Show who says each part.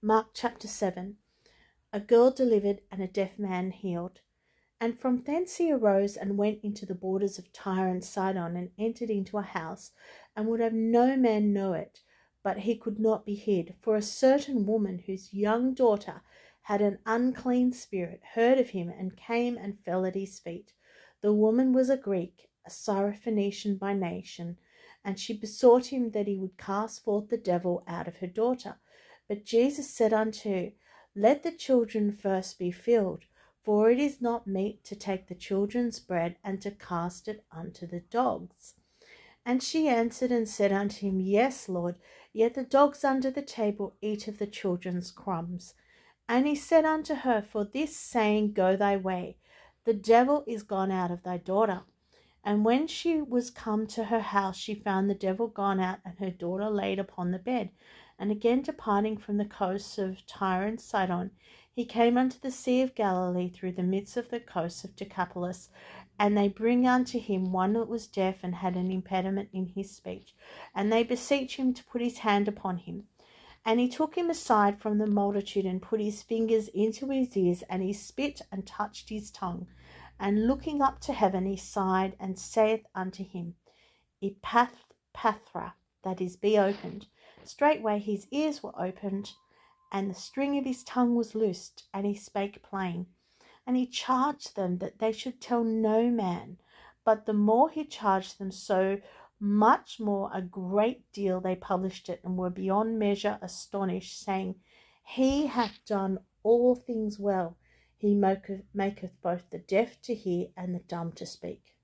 Speaker 1: Mark chapter 7 A girl delivered and a deaf man healed. And from thence he arose and went into the borders of Tyre and Sidon, and entered into a house, and would have no man know it, but he could not be hid. For a certain woman whose young daughter had an unclean spirit heard of him, and came and fell at his feet. The woman was a Greek, a Syrophoenician by nation, and she besought him that he would cast forth the devil out of her daughter. But Jesus said unto Let the children first be filled, for it is not meet to take the children's bread and to cast it unto the dogs. And she answered and said unto him, Yes, Lord, yet the dogs under the table eat of the children's crumbs. And he said unto her, For this saying, Go thy way, the devil is gone out of thy daughter. And when she was come to her house, she found the devil gone out, and her daughter laid upon the bed. And again departing from the coasts of Tyre and Sidon, he came unto the Sea of Galilee through the midst of the coasts of Decapolis. And they bring unto him one that was deaf and had an impediment in his speech. And they beseech him to put his hand upon him. And he took him aside from the multitude and put his fingers into his ears, and he spit and touched his tongue. And looking up to heaven, he sighed and saith unto him, Ephphatha, that is, be opened. Straightway his ears were opened, and the string of his tongue was loosed, and he spake plain. And he charged them that they should tell no man. But the more he charged them, so much more a great deal they published it, and were beyond measure astonished, saying, He hath done all things well. He maketh both the deaf to hear and the dumb to speak.